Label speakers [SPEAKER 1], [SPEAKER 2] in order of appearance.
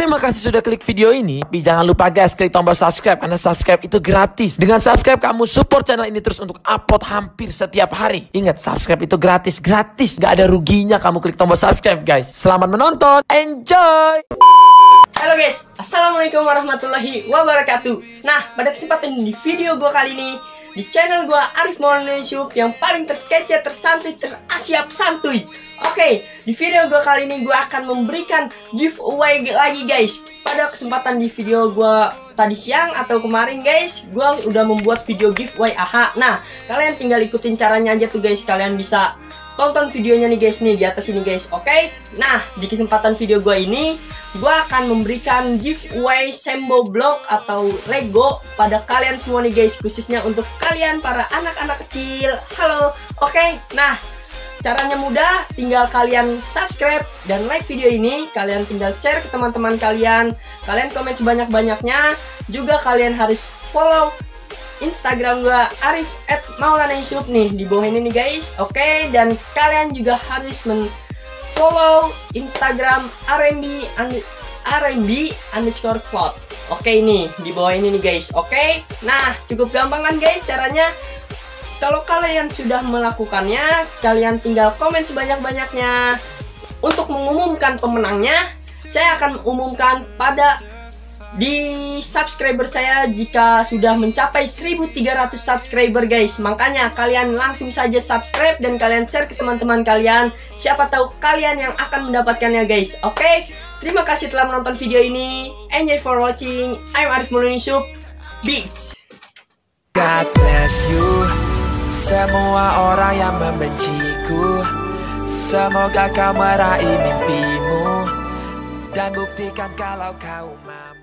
[SPEAKER 1] Terima kasih sudah klik video ini. Tapi jangan lupa guys, klik tombol subscribe karena subscribe itu gratis. Dengan subscribe kamu support channel ini terus untuk upload hampir setiap hari. Ingat, subscribe itu gratis, gratis. Gak ada ruginya kamu klik tombol subscribe guys. Selamat menonton, enjoy!
[SPEAKER 2] Halo guys, Assalamualaikum warahmatullahi wabarakatuh Nah, pada kesempatan di video gue kali ini Di channel gue Arif Maulana Yusuf Yang paling terkece, tersantuy, terasiap santuy Oke, di video gue kali ini gue akan memberikan giveaway lagi guys. Pada kesempatan di video gue tadi siang atau kemarin guys Gue udah membuat video giveaway. AHA Nah, kalian tinggal ikutin caranya aja tuh guys. Kalian bisa tonton videonya nih guys nih di atas ini guys oke okay? nah di kesempatan video gue ini gue akan memberikan giveaway Sembo Block atau Lego pada kalian semua nih guys khususnya untuk kalian para anak-anak kecil halo oke okay? nah Caranya mudah, tinggal kalian subscribe dan like video ini. Kalian tinggal share ke teman-teman kalian. Kalian komen sebanyak-banyaknya. Juga kalian harus follow Instagram gue Arif at Maulana Yusuf nih di bawah ini nih guys oke okay? dan kalian juga harus men follow Instagram RMB RMB underscore cloud oke okay, ini di bawah ini nih guys oke okay? nah cukup gampang kan guys caranya kalau kalian sudah melakukannya kalian tinggal komen sebanyak-banyaknya untuk mengumumkan pemenangnya saya akan umumkan pada di subscriber saya jika sudah mencapai 1300 subscriber guys. Makanya kalian langsung saja subscribe dan kalian share ke teman-teman kalian. Siapa tahu kalian yang akan mendapatkannya guys. Oke? Okay? terima kasih telah menonton video ini. Enjoy for watching. I'm Arif Mulunisub Beats.
[SPEAKER 1] God bless you. Semua orang yang membenciku. Semoga kau meraih mimpimu. Dan buktikan kalau kau mampu